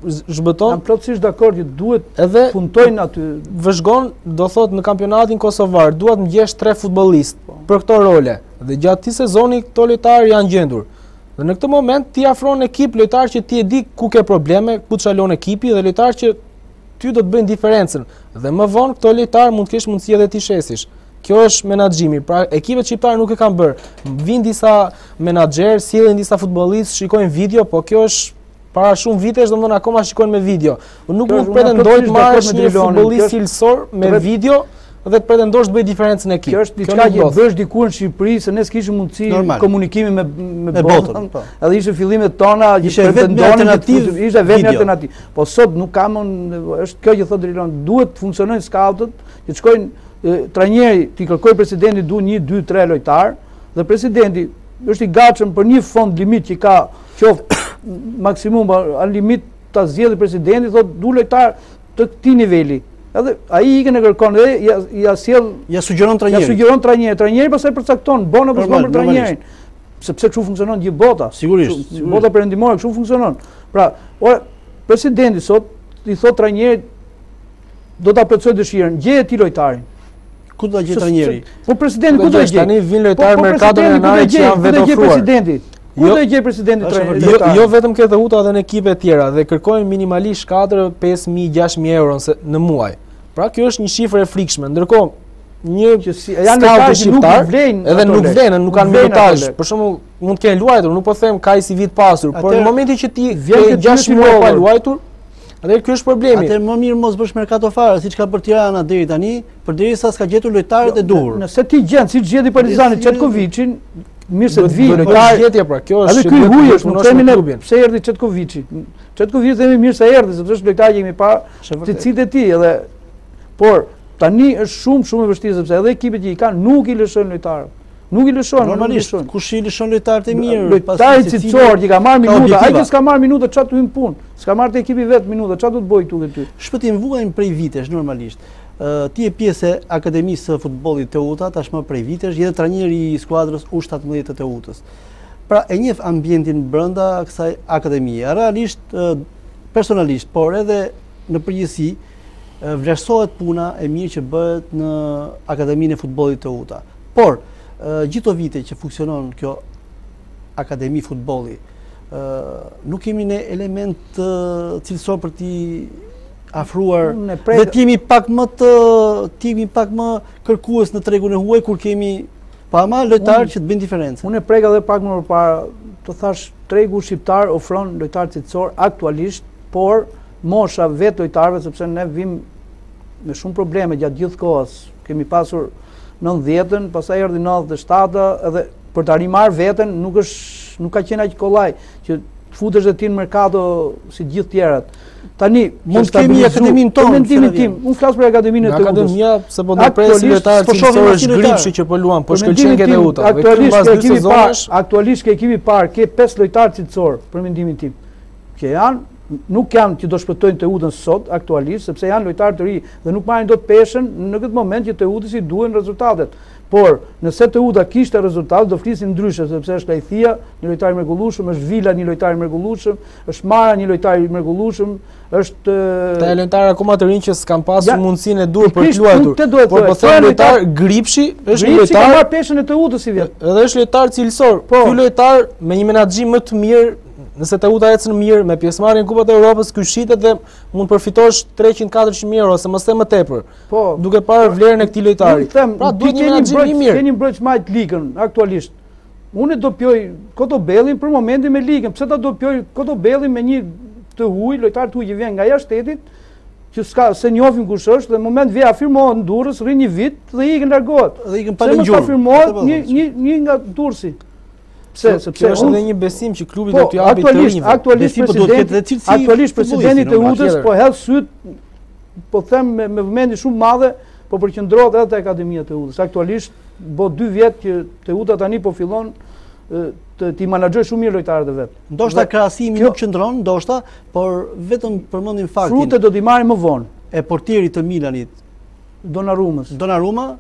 zhbëton jam plotësisht dakord që duhet edhe punojnë aty vëzhgon do thot në kampionatin kosovar duhet të më gjesh tre futbollistë po. për këto role dhe gjatë këtij sezoni këto lojtarë janë gjendur dhe në këtë moment ti afron ekip lojtarë që ti e di ku ke probleme ku çalon ekipi dhe lojtarë që ty do të bëjnë diferencën dhe më vonë këto lojtarë mund të kesh mundësi edhe t'i shesësh Kjo është menaxhimi. Pra ekipet shqiptare nuk e kanë bër. Vin disa menaxher, sjellin disa futbollistë, shikojnë video, po kjo është para shumë vitesh, domethënë akoma shikojnë me video. Unë nuk mund të pretendoj të marrësh një futbollist cilësor me video dhe të pretendosh të bëj diferencën në ekip. Kjo është diçka që bëhej dikur në Shqipëri se ne s'kishim mundësi komunikimi me me botën. Po. Edhe ishin fillimet tona që ishte vetëm një alternativë, ishte vetëm një alternativë. Po sot nuk kam është kjo që thotë Drilon, duhet të funksionojnë scoutët, që të shkojnë trajneri t'i kërkojë presidenti du një, dy, tre lojtarë dhe presidenti është i gatshëm për një fond limit që ka qoftë maksimum a limit ta zgjedhë presidenti thotë du lojtarë të këtij niveli. Edhe ai ikën e kërkon dhe ia ia sjell ia sugjeron trajneri. Ia sugjeron trajneri, trajneri pastaj përcakton bon apo s'bon për trajnerin. Sepse kështu funksionon gjithë bota. Sigurisht, bota perëndimore kështu funksionon. Pra, ore presidenti sot i thotë trajnerit Do ta plotësoj dëshirën. Gjeje ti lojtarin. Ku do gjejë trajneri? Po presidenti ku do gjejë? Tani vijnë lojtarë po, po, merkaton e ata që janë vetë ofruar. Ku jo- do gjejë presidenti jo- trajneri? Jo, jo vetëm ke Teuta edhe në ekipe të tjera dhe kërkojnë minimalisht 4, 5000, 6000 euro në muaj. Pra kjo është një shifër e frikshme. Ndërkohë që s'janë lojtarë që nuk vlejnë edhe nuk vlejnë, nuk kanë minutazh. Për shembull, mund të kenë luajtur, nuk po them kaj si vit pasur, por në momentin që ti vjen 6000 euro pa luajtur, Atëherë ky është problemi. Atëherë më mirë mos bësh merkato fare, siç ka bërë Tirana deri tani, përderisa s'ka gjetur lojtarët jo, e duhur. Nëse ti gjen, siç gjeti Partizani Çetkoviçin, mirë se të vijë lojtar. Gjetja pra, kjo është ky huaj është nuk kemi ne. Pse erdhi Çetkoviçi? Çetkoviçi themi mirë se erdhi, sepse është lojtar që i kemi pa, ti cilësitë e tij edhe por tani është shumë shumë e vështirë sepse edhe ekipet që i kanë nuk i lëshojnë lojtarët. Nuk i lëshojnë, normalisht, kush i lëshon lojtarët e mirë? Lojtari cilësor që ka marrë minuta, ai që s'ka marrë minuta çat të hyn punë, s'ka marrë te ekipi i vet minuta, çat do të bëjë këtu te ty. Shpëtim vuan prej vitesh normalisht. Ti je pjesë e Akademisë së Futbollit të Teuta tashmë prej vitesh, je trajneri i skuadrës U17 të Teutës. Pra e njeh ambientin brenda kësaj akademie. Realisht personalisht, por edhe në përgjithësi vlerësohet puna e mirë që bëhet në Akademinë e Futbollit të Teuta. Por, gjithë këto vite që funksionon kjo Akademi Futbolli, nuk kemi ne elementë cilësorë për t'i afruar dhe të jemi pak më të të jemi pak më kërkues në tregun e huaj kur kemi pa ma lojtarë që të bëjnë diferencë. Unë e preka dhe pak më përpara, të thashë tregu shqiptar ofron lojtarë cilësorë aktualisht, por mosha e vetë lojtarëve sepse ne vijmë me shumë probleme gjatë gjithë kohës Kemi pasur nëntëdhjetën, pastaj erdhi nëntëdhjetë e shtata edhe për ta rimarrë veten nuk është nuk ka qenë aq kollaj që të futesh dhe ti në merkato si të gjithë tjerët. Tani mund të kemi akademinë tonë. Mendimin tim, unë flas për akademinë e Teutës. Akademia se po ndërpres lojtarë cilësorë si Gripshi që po luan, po shkëlqen ke Teuta. Aktualisht ke ekipi i parë, aktualisht ke ekipi i parë, ke pesë lojtarë cilësorë për mendimin tim. Që janë, nuk janë që do shpëtojnë Teutën sot, aktualisht, sepse janë lojtarë të ri dhe nuk marrin dot peshën në këtë moment që Teutës i duhen rezultatet. Por, nëse Teuta kishte rezultat, do flisim ndryshe, sepse është Lajthia, një lojtar i mrekullueshëm, është Vila një lojtar i mrekullueshëm, është Mara një lojtar i mrekullueshëm, është. Ka lojtarë akoma të rinj që s'kan pasur ja, mundësinë e duhur për të luajtur. Por po thënë lojtar Gripshi, është një lojtar ka marrë peshën e Teutës sivjet. Edhe është lojtar cilësor. Po. Ky lojtar me një menaxhim më të mirë Nëse Teuta ecën mirë me pjesëmarrjen në Kupat e Evropës, ky shitet dhe mund të përfitosh 300-400 mijë euro ose më shumë, më tepër. Po, duke parë po, vlerën e këtij lojtari. Them, pra duhet të keni bërë mirë. Keni mbrojtës majtë Likën aktualisht. Unë dubloj Kotobellin për momentin me Likën. Pse ta dubloj Kotobellin me një të huaj, lojtar të huaj që vjen nga jashtë shtetit, që s'e njohim kush është dhe në moment vjen afirmohet në Durrës, rri një vit dhe ikën largohet. Dhe ikën pa lëngjur. Pse mos afirmohet një një një nga Durrësi. Pse? Sepse është edhe një besim që klubi po, do t'i japë të rinjve. Aktualisht, po presidenti, aktualisht presidenti i Teutës po hedh sytë po them me, me vëmendje shumë madhe, po përqendrohet edhe te akademia e Teutës. Aktualisht bo dy vjet që Teuta tani po fillon të t'i menaxhojë shumë mirë lojtarët e vet. Ndoshta krahasimi nuk qëndron, ndoshta, por vetëm përmendim faktin. Frutet do t'i marrim më vonë. E portierit të Milanit, Donnarumës. Donnarumës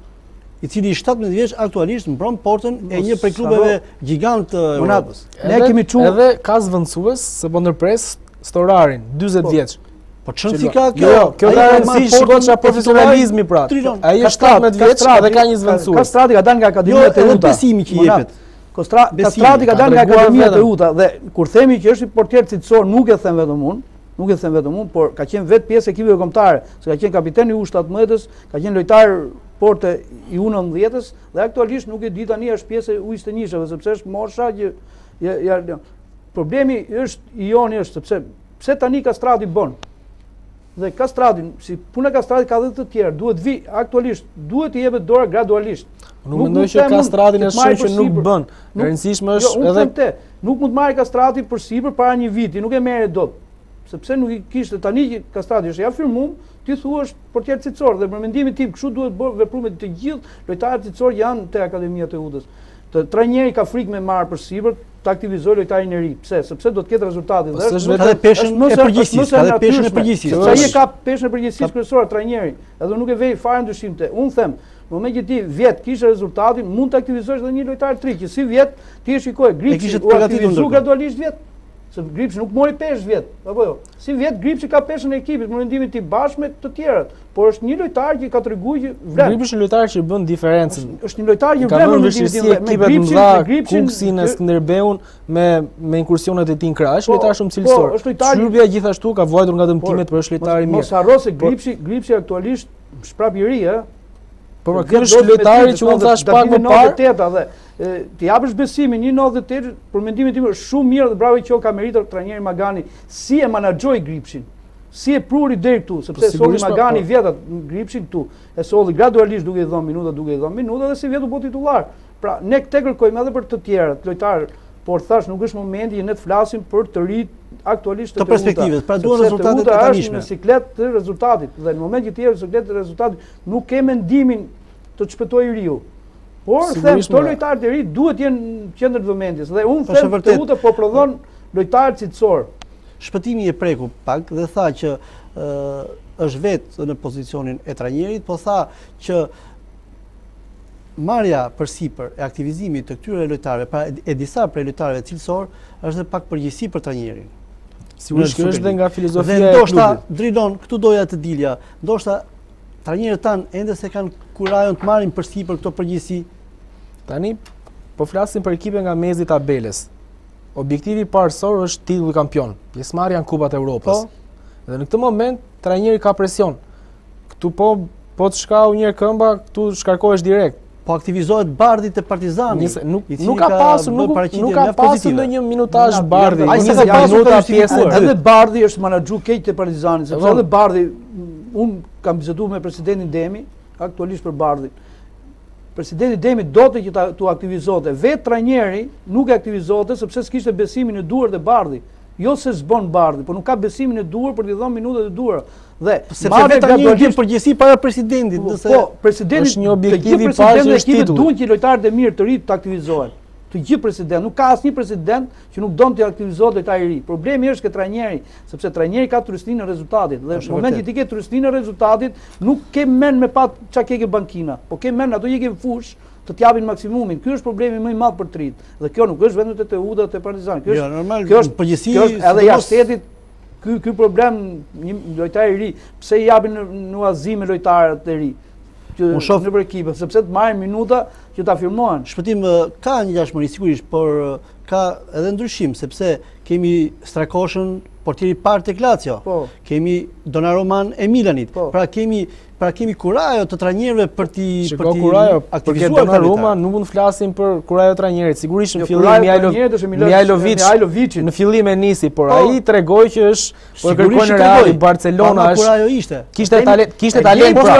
i cili 17 vjeç aktualisht mbron portën e një prej klubeve gjigantë të Europës. Ne kemi çu edhe ka zëvendësues, se po ndërpres, Storarin 40 po. vjeç. Po çon si ka kjo? Jo, jo, kjo ka rëndësi, shiko çfarë profesionalizmi pra. Ai është 17 vjeç dhe ka një zëvendësues. Kastrati ka dalë nga akademia jo, e Teuta. Jo, besimi që jepet. Kastra, Kastrati ka dalë nga akademia e Teuta dhe kur themi që është një portier cilësor nuk e them vetëm unë, nuk e them vetëm unë, por ka qenë vetë pjesë e ekipeve kombëtare, se ka qenë kapiten i U17-s, ka qenë lojtar porte i U19-s dhe aktualisht nuk e di tani është pjesë e U21-shave, sepse është mosha që ja, ja, ja. problemi është, i joni është sepse pse tani Kastrati bën? Dhe Kastrati, si puna e Kastratit ka dhe të tjerë, duhet vi aktualisht, duhet t'i jepet dora gradualisht. Nuk, nuk mendoj që Kastrati është shumë që nuk bën. Nuk, e rëndësishme jo, është jo, edhe Nuk mund të marrë Kastrati përsipër para një viti, nuk e merr dot. Sepse nuk i kishte tani që Kastrati është i afirmuar, ti thua është portier cilësor dhe për mendimin tim kështu duhet vepruar me të gjithë lojtarët cilësorë që janë te akademia e Teutës. Se trajneri ka frikë me marrë përsipër, të aktivizojë lojtarin e ri. Pse? Sepse do të ketë rezultate dhe është vetëm edhe peshën e përgjegjësisë, edhe peshën e përgjegjësisë. Se ai ka peshën e përgjegjësisë kryesore trajneri, edhe nuk e vej fare në dyshim atë. Unë them, Po meqë ti vjet kishe rezultatin, mund të aktivizosh dhe një lojtar të ri, që sivjet ti e shikon Gripshi u aktivizu gradualisht vjet. Se Gripshi nuk mori peshë vjet, apo jo. Sivjet Gripshi ka peshën e ekipit, mendimit tim bashkë me të tjerët, por është një lojtar që ka treguar që vlen. Gripshi është një lojtar që bën diferencën. Është një lojtar që vlen mendimit tim. Me Gripshin, me Gripshin, Kukësin e Skënderbeun me me inkursionet e tij në krah, është po, lojtar shumë po, cilësor. Shqipja gjithashtu ka vuajtur nga dëmtimet, por është lojtar i mirë. Mos harro se Gripshi, Gripshi aktualisht Është prap i ri, ë. Por pra ky është lojtari që unë thash pak më parë. Të teta dhe t'i japësh besimin 1.98 për mendimin tim është shumë mirë dhe bravo që ka merituar trajneri Magani si e menaxhoi Gripshin. Si e pruri deri këtu, se e solli Magani sivjet Gripshin këtu. E solli gradualisht duke i dhënë minuta, duke i dhënë minuta dhe sivjet u bë titullar. Pra, ne këtë kërkojmë edhe për të tjerët, lojtarë, por thash nuk është momenti që ne të flasim për të rinjtë aktualisht të, të perspektivës. Pra duan rezultate të tanishme. Në siklet të rezultatit dhe në momentin që ti je në siklet të rezultatit, nuk ke mendimin të të shpëtojë i riu. Por them këto pra. lojtarë të rinj duhet të jenë në qendër të vëmendjes dhe unë them Teuta po prodhon lojtarë cilësorë. Shpëtimi e preku pak dhe tha që është vetë në pozicionin e trajnerit, po tha që marrja përsipër e aktivizimit të këtyre lojtarëve, pra e disa prej lojtarëve cilësorë, është dhe pak përgjegjësi për trajnerin. Sigurisht që është dhe nga filozofia e klubit. Dhe ndoshta, Drilon, këtu doja të dilja, ndoshta trajnerët tanë ende s'e kanë kurajon të marrin përsipër këto përgjegjësi. Tani, po flasim për ekipe nga mesi i tabelës. Objektivi parësor është titulli kampion, pjesëmarrja në kupat e Europës. Po. Dhe në këtë moment, trajneri ka presion. Këtu po, po të shkau një këmba, këtu shkarkohesh direkt. Po aktivizohet Bardhi te Partizani. Nëse, nuk, nuk ka pasur, nuk, nuk ka pasur ndonjë minutazh Bardhi. Ai s'e ka pasur të pjesë e Edhe Bardhi është menaxhu keq te Partizani, sepse edhe Bardhi, unë kam bisedu me presidentin Demi, aktualisht për Bardhin. Presidenti Demi donte që të aktivizohej. Vetë trajneri nuk e aktivizonte, sepse s'kishte besimin e duhur te Bardhi. Jo se s'bën Bardhi, por nuk ka besimin e duhur për t'i dhënë minutat e duhura. Dhe sepse vetë tani do të jem përgjegjësi para presidentit, po, nëse presidenti ka një objektiv i parë që është titull. Duhet që lojtarët e mirë të rinj të aktivizohen. Të gjithë presidentët, nuk ka asnjë president që nuk don të aktivizohet lojtari i ri. Problemi është ke trajneri, sepse trajneri ka trysninë e rezultatit dhe në momentin që ti ke trysninë e rezultatit, nuk ke mend me pat çka ke ke bankina, po ke mend ato që ke në fushë, të t'japin maksimumin. Ky është problemi më i madh për të rinjtë. Dhe kjo nuk është vetëm te Teuta te Partizani. Kjo jo, është kjo është në përgjithësi edhe jashtë shtetit Ky ky problem një lojtar i ri, pse i japin në huazim lojtarët e rinj? Që unë shof... për ekipet, sepse të marrin minuta që të afirmohen. Shpëtim ka ngjashmëri sigurisht, por ka edhe ndryshim sepse kemi Strakoshën portier i parë tek Lazio. Po. Kemi Donnarummën e Milanit. Po. Pra kemi Pra kemi kurajo të trajnerëve për t'i aktivizuar të Shiko kurajo, për këtë Donnarumma, nuk mund të flasim për kurajo të trajnerit. Sigurisht në jo, fillim Mihajlloviç në fillim e nisi, por po. ai tregoi që është po e kërkojnë Reali, Barcelona është... Kurajo ishte. Kishte talent, kishte talent, pra.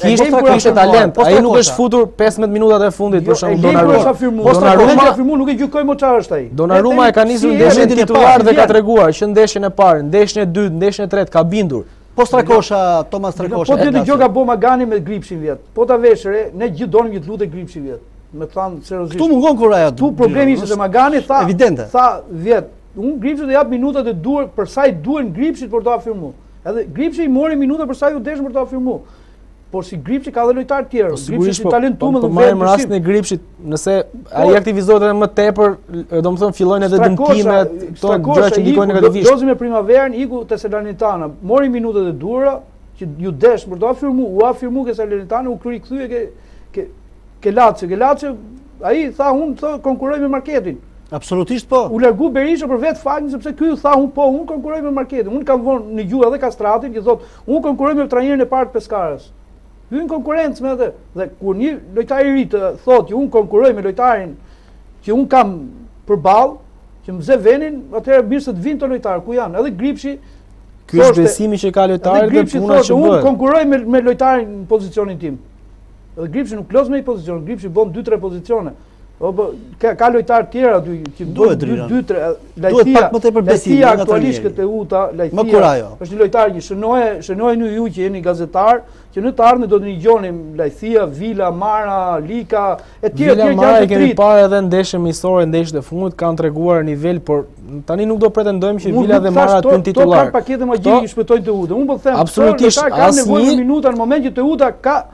Kishte talent, kishte talent. Ai nuk është futur 15 minutat e fundit për jo, shumë Donnarumma. Donnarumma, nuk e gjykojmë çfarë është ai. Donnarumma e ka nisur ndeshjen titullar dhe ka treguar që ndeshjen e parë, ndeshjen e dytë, ndeshjen e tretë, ka bindur. Po Strakosha, Thoma Strakosha. Po këtë gjo ka bo Magani me Gripshin vjet. Po ta vësh re, ne gjithë donim të lute Gripshi vjet. Me thon seriozisht. Ktu mungon kurajo. Ktu problemi ishte se Magani tha evidente. Tha vjet. Un Gripshit do jap minutat e duhur për sa i duhen Gripshit për t'u afirmu. Edhe Gripshi i mori minuta për sa iu deshën për t'u afirmu. Por si Gripshi ka dhe lojtarë tjerë, po, Gripshi është një po, talent shumë po, dhe vërë të shimë. në Gripshit, nëse ai aktivizohet edhe më tepër, domethënë fillojnë edhe dëmtimet, këto gjëra që ndikojnë negativisht. me Primaverën, iku te Salernitana, mori minutat e duhura, që iu deshën, për t'u afirmu, u afirmu ke Salernitana, u rikthye ke, ke Lacio, ke Lacio, ai tha unë, tha, konkurroj me Marketin. Absolutisht po. U largu Berisha për vetë faktin sepse ky tha unë po, unë konkurroj me Marketin. Unë kam vonë ngju edhe Kastratin që thotë Unë konkurroj me trajnerin e parë të Peskarës. Hyn në konkurrencë me atë. Dhe kur një lojtar i ri të thotë që unë konkurroj me lojtarin që unë kam përballë, që më zë venin, atëherë mirë se të vinë këta lojtarë, ku janë? Edhe Gripshi Ky është besimi që ka lojtari dhe puna që bëhet. Unë konkurroj me me lojtarin në pozicionin tim. Edhe Gripshi nuk loz me një pozicion, Gripshi bon 2-3 pozicione. Po, po, ka, ka lojtarë tjerë aty që duhet të rrinë. Duhet Lajthia, pak më tepër besim në aktualisht ke Teuta, Lajthia. Me kurajo. Është një lojtar që shënoje, shënojeni ju që jeni gazetarë, që në të ardhmen do të ngjoni Lajthia, Vila, Mara, Lika, e tjera tjera gjatë të kemi parë edhe ndeshje miqësore, ndeshjet e fundit kanë treguar nivel, por tani nuk do pretendojmë që Vila dhe Mara të jenë titullarë. Ka paketën magjike që shpëtojnë Teutën. Unë po them, absolutisht, asnjë minuta në moment që Teuta ka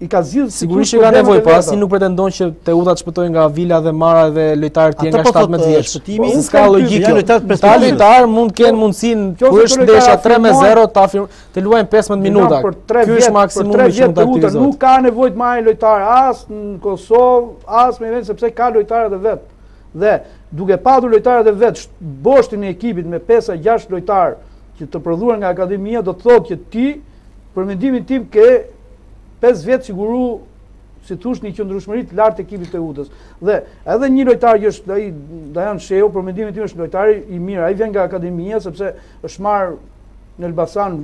i ka zgjidhur si sigurisht që ka nevojë, por asnjë nuk pretendon që Teuta të shpëtojë nga Vila dhe Mara dhe lojtarët tjerë nga 17 po vjeç. Shpëtimi po, s'ka logjikë. Ata lojtarë mund të kenë mundësinë kur është ndeshja 3 me 0 ta të luajnë 15 minuta. Ky është maksimumi që mund ta Teuta nuk ka nevojë të marrë lojtarë as në Kosovë, asnjë vend sepse ka lojtarët e vet. Dhe duke patur lojtarët e vet, boshtin e ekipit me 5-6 lojtarë që të prodhuar nga akademia do të thotë që ti për mendimin tim ke pesë vjet siguru si t'thush një qëndrueshmëri të lartë ekipit Teutës. Dhe edhe një lojtar që është ai Dajan Shehu, për mendimin tim është lojtar i mirë. Ai vjen nga akademia sepse është marrë në Elbasan,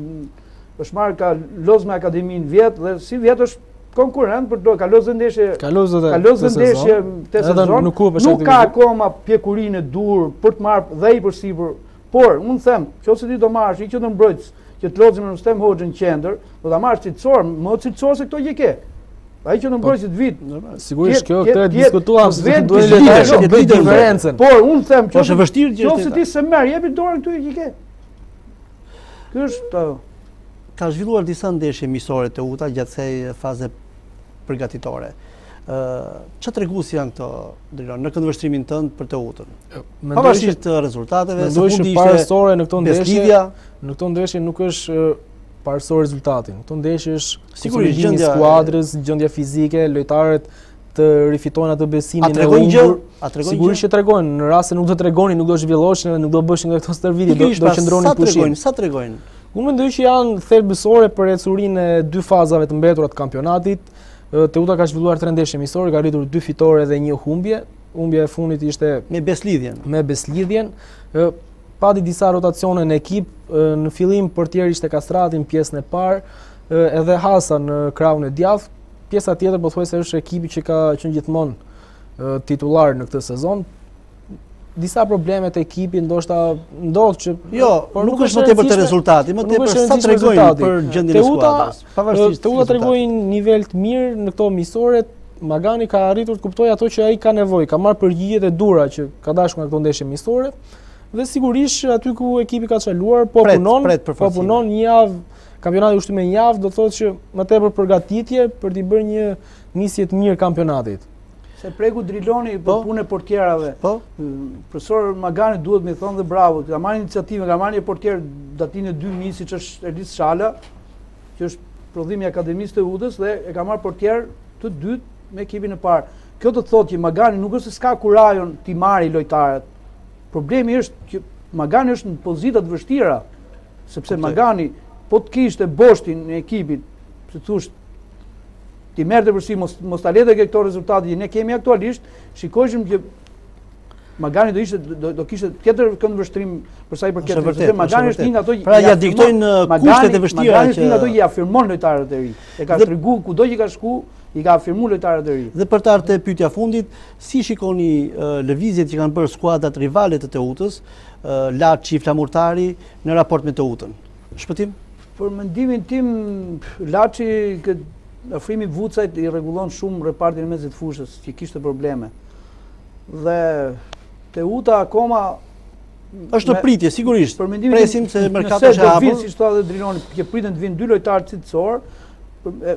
është marrë ka loz me akademinë vjet dhe sivjet është konkurrent për do ka lozë ndeshje ka lozë ka lozë ndeshje këtë sezon nuk ka akoma pjekurinë e duhur për të marrë dhe i përsipër Por, unë them, që ose ti do marrësh një qendërmbrojtës që të lozë me Rustem Hoxhën në qendër, do ta marrësh cilësor, më cilësor se këto që ke. Ai që në mbrojë si të vit, sigurisht kjo këtë e diskutuam se vetë duhet lojtar që të bëjë diferencën. Por unë them që është vështirë që nëse ti s'e merr, jepi dorën këtij që ke. Siç është ka zhvilluar disa ndeshje miqësore Teuta gjatë kësaj faze përgatitore. Ç'a tregues janë këto Drilon në këndvështrimin tënd për Teutën? Pavarësisht rezultateve, se s'mund të ishte parësore në këto ndeshje. Në këto ndeshje nuk është parësor rezultati. Në këto ndeshje është sigurisht gjendja e skuadrës, gjendja fizike, lojtarët të rifitojnë atë besimin e humbur. A tregojnë gjë? Sigurisht që tregojnë. Në rast se nuk do të tregonin, nuk do zhvilloheshin dhe nuk do bëheshin nga këto stërvitje, do të qëndronin në pushim. Sa tregojnë? Sa tregojnë? Unë mendoj që janë thelbësore për ecurinë e dy fazave të mbetura të kampionatit. Teuta ka zhvilluar tre ndeshje miqësore, ka arritur dy fitore dhe një humbje. Humbja e fundit ishte me Beslidhjen. Me Beslidhjen. Pati disa rotacione në ekip, në fillim portier ishte Kastrati në pjesën e parë, edhe Hasa në krahun e djathtë. Pjesa tjetër pothuajse është ekipi që ka qenë gjithmonë titullar në këtë sezon. disa probleme të ekipit, ndoshta ndodh që... Jo, por nuk është më tepër te rezultati, më tepër sa tregojnë për gjendjen e skuadrës. Teuta tregoi nivel të mirë në këto miqësoret, Magani ka arritur të kuptojë ato që ai ka nevojë, ka marrë përgjigjet e duhura që ka dashur nga këto ndeshje miqësore, dhe sigurisht aty ku ekipi ka çaluar, po punon, po punon një javë, kampionati u shty me një javë, do të thotë që më tepër përgatitje për t'i bërë një nisje të mirë kampionatit. Se preku Driloni për po. punën e portierave. Po. Profesor Maganit duhet me i thonë dhe bravo. Ka marrë iniciativën, ka marrë një portier datëlindje 2000, siç është Elis Shala, që është prodhim i akademisë së Teutës, dhe e ka marrë portier të dytë me ekipin e parë. Kjo do të thotë që Magani nuk është se s'ka kurajon t'i marrë lojtarët. Problemi është që Magani është në pozita të vështira, sepse Magani, po të kishte boshtin e ekipit, si të thuash, T'i merrte përsipër mos ta linte te këto rezultate që ne kemi aktualisht, shikojshim që Magani do ishte do, do kishte tjetër këndvështrim për sa i përket do të thotë Magani është një nga ato që pra ia diktojnë uh, kushtet e vështira që Magani nga ato që afirmon lojtarët e rinj. E ka treguar kudo që ka shku, i ka afirmuar lojtarët e rinj. Dhe për të ardhur te pyetja e fundit, si shikoni uh, lëvizjet që kanë bërë skuadrat rivale të Teutës, uh, Laçi, Flamurtari në raport me Teutën? Shpëtim? Për mendimin tim, Laçi këtë afrimi i Vucajt i rregullon shumë repartin e mesfushës, që kishte probleme. Dhe Teuta akoma është në pritje, sigurisht. Për mendimin presim se merkato është e hapur. Nëse siç thotë Driloni, që priten të vijnë dy lojtarë cilësorë,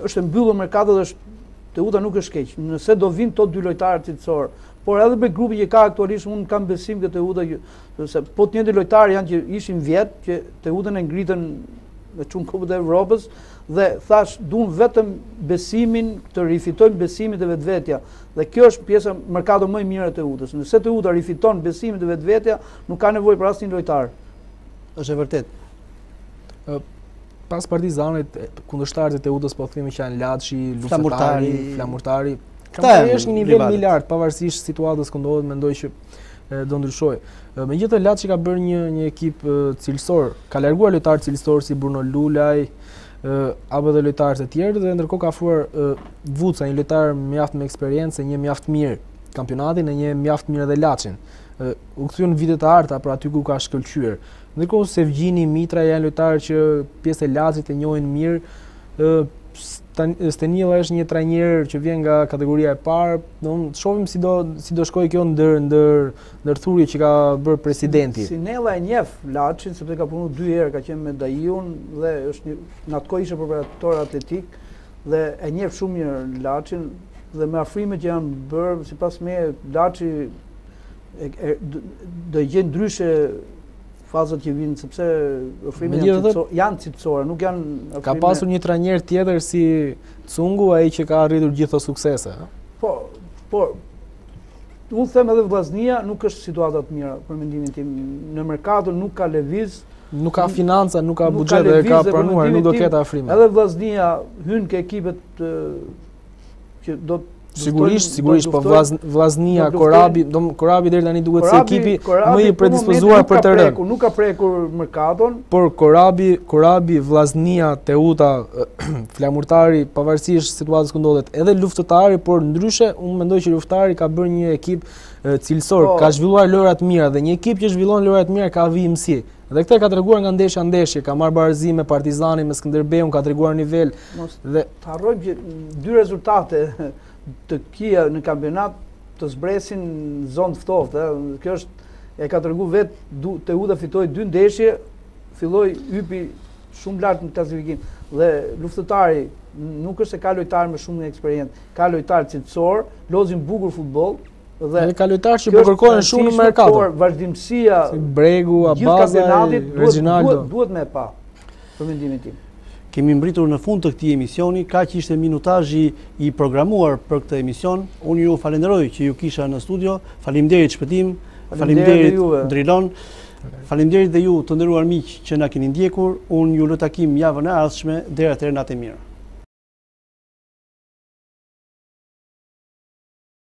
është e mbyllur merkatoja dhe është Teuta nuk është keq. Nëse do vijnë këta dy lojtarë cilësorë, por edhe me grupin që ka aktualisht unë kam besim që Teuta Sepse po të njëjtët lojtarë janë që ishin vjet që Teutën e ngritën me çu n'Kupën e Evropës dhe thash duan vetëm besimin të rifitojnë besimin te vetvetja. Dhe kjo është pjesa merkato më e mirë e Teutës. Nëse Teuta rifiton besimin te vetvetja, nuk ka nevojë për asnjë lojtar. Është e vërtetë. Ë pas Partizanit kundërshtarët e Teutës po themi që janë Laçi, Luftari, Flamurtari. Këta janë një nivel më i lartë pavarësisht situatës ku ndodhet, mendoj që do ndryshojë. Megjithatë Laçi ka bërë një një ekip cilësor, ka larguar lojtarë cilësorë si Bruno Lulaj, apo dhe lojtarë të tjerë dhe ndërkohë ka afruar Vucaj, një lojtar mjaft me eksperiencë, njeh mjaft mirë kampionatin e njeh mjaft mirë edhe Laçin. U kthye në vitet e arta për aty ku ka shkëlqyer. Ndërkohë Sevgjini, Mitra janë lojtarë që pjesë e Laçit e njohin mirë, Stavri Nica është një trajner që vjen nga kategoria e parë, do të shohim si do si do shkojë kjo ndër ndër ndërthurje që ka bërë presidenti. Stavri Nica e njeh Laçin sepse ka punuar dy herë, ka qenë me Dajën dhe është një në atë kohë ishte preparator atletik dhe e njeh shumë mirë Laçin dhe me afrimet që janë bërë sipas meje Laçi do jetë ndryshe në fazat që vijnë sepse afrimet janë cilësore, janë cilësore, nuk janë afrime. Ka pasur një trajner tjetër si Cungu, ai që ka arritur gjithë ato suksese. Po, po. Unë them edhe Vllaznia nuk është në situata të mira për mendimin tim. Në merkato nuk ka lëviz, nuk ka financa, nuk ka buxhet dhe ka pranuar, nuk do ketë afrime. Edhe Vllaznia hyn ke ekipet që do të Sigurisht, sigurisht, po Vllaznia, Korabi, do Korabi deri tani duket si ekipi më i predispozuar për të rënë. Nuk ka prekur merkaton. Por Korabi, Korabi, Vllaznia, Teuta, Flamurtari, pavarësisht situatës ku ndodhet, edhe Luftëtari, por ndryshe unë mendoj që Luftëtari ka bërë një ekip cilësor, po. ka zhvilluar lojëra të mira dhe një ekip që zhvillon lojëra të mira ka vijimësi. Dhe këtë e ka treguar nga ndeshja në ndeshje, ka marrë barazim me Partizanin, me Skënderbeun, ka treguar nivel dhe të harrojmë që dy rezultate të këqija në kampionat të zbresin në zonë të ftohtë, kjo është e ka tregu vet Teuta fitoi dy ndeshje, filloi hypi shumë lart në klasifikim dhe Luftëtari nuk është se ka lojtarë me shumë eksperiencë, ka lojtarë cilësorë, lozin bukur futboll, Dhe ka lojtarë që po kërkohen shumë në merkato. Por vazhdimësia si Bregu, Abaza, Reginaldo duhet me pa për mendimin tim. Kemi mbërritur në fund të këtij emisioni, kaq ishte minutazhi i programuar për këtë emision. Unë ju falenderoj që ju kisha në studio. Faleminderit Shpëtim, faleminderit Drilon. Faleminderit dhe ju të nderuar miq që na keni ndjekur. Unë ju lë takim javën e ardhshme deri atëherë natën e mirë.